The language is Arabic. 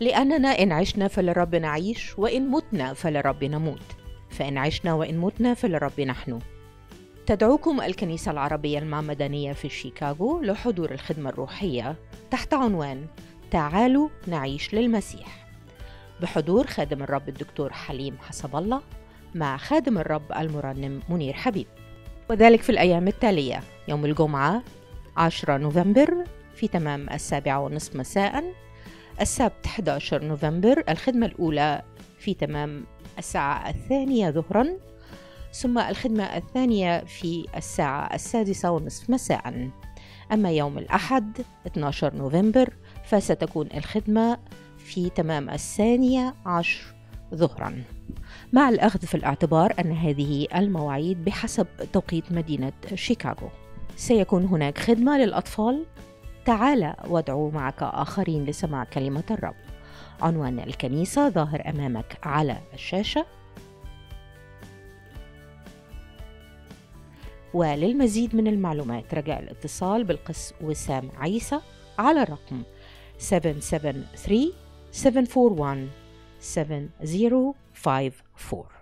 لأننا إن عشنا فللرب نعيش وإن متنا فللرب نموت. فإن عشنا وإن متنا فللرب نحن. تدعوكم الكنيسة العربية المعمدانية في شيكاغو لحضور الخدمة الروحية تحت عنوان تعالوا نعيش للمسيح. بحضور خادم الرب الدكتور حليم حسب الله مع خادم الرب المرنم منير حبيب. وذلك في الأيام التالية يوم الجمعة 10 نوفمبر في تمام السابعة ونصف مساء السبت 11 نوفمبر الخدمة الأولى في تمام الساعة الثانية ظهرا ثم الخدمة الثانية في الساعة السادسة ونصف مساء. أما يوم الأحد 12 نوفمبر فستكون الخدمة في تمام الثانية عشر ظهرا. مع الأخذ في الاعتبار أن هذه المواعيد بحسب توقيت مدينة شيكاغو. سيكون هناك خدمة للأطفال تعال وادعو معك آخرين لسماع كلمة الرب. عنوان الكنيسة ظاهر أمامك على الشاشة. وللمزيد من المعلومات رجاء الاتصال بالقس وسام عيسى على الرقم 773 741 7054